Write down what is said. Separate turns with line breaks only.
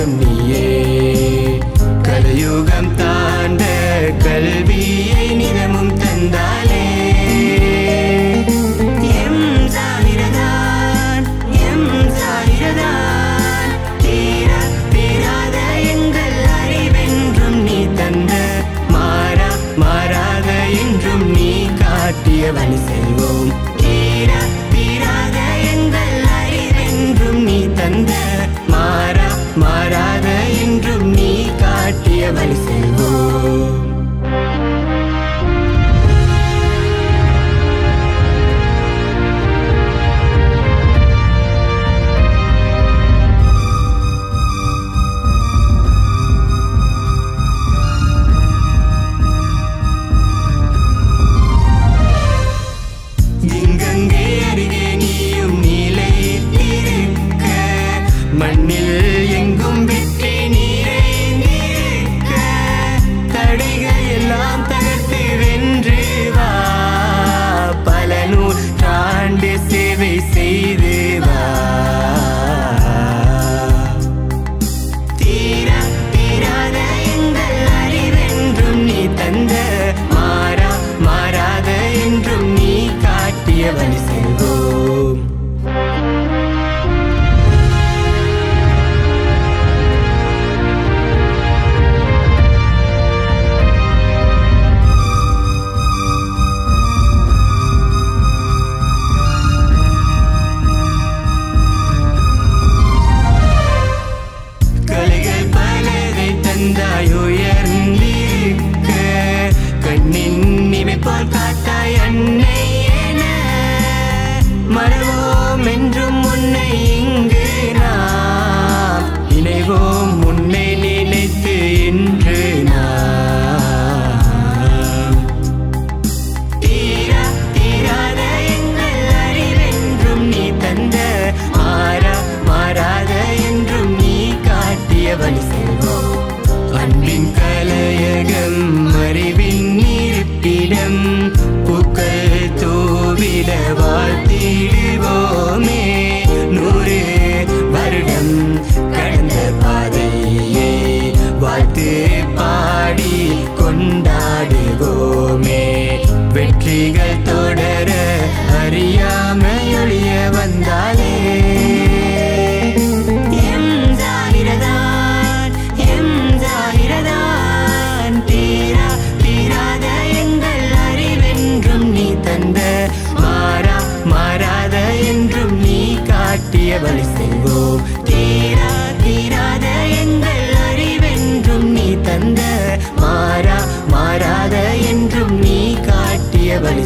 தெய்வம் நீயே. கலியுகம் தாண்ட கல்வியை நிறமும் தந்தாலே. மாறாத என்றும் நீ காட்டியவன் செல்வோம் பலதை brincar. மாறா மாறாத என்றும் நீ காட்டிய வழி